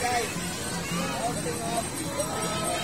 guys. Open up.